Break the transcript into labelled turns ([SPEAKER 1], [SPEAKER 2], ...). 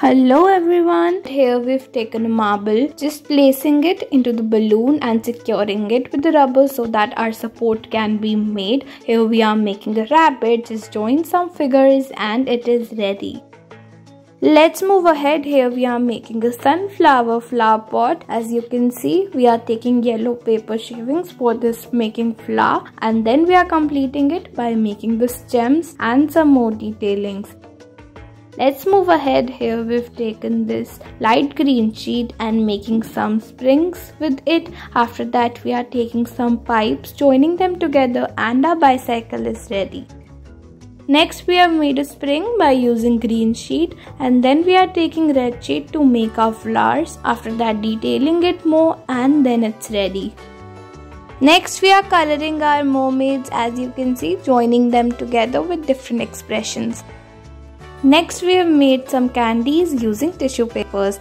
[SPEAKER 1] Hello everyone, here we've taken a marble, just placing it into the balloon and securing it with the rubber so that our support can be made. Here we are making a rabbit, just join some figures and it is ready. Let's move ahead here we are making a sunflower flower pot as you can see we are taking yellow paper shavings for this making flower and then we are completing it by making the stems and some more detailings. Let's move ahead here we've taken this light green sheet and making some springs with it. After that we are taking some pipes joining them together and our bicycle is ready. Next we have made a spring by using green sheet and then we are taking red sheet to make our flowers. After that detailing it more and then it's ready. Next we are coloring our mermaids as you can see joining them together with different expressions. Next we have made some candies using tissue papers.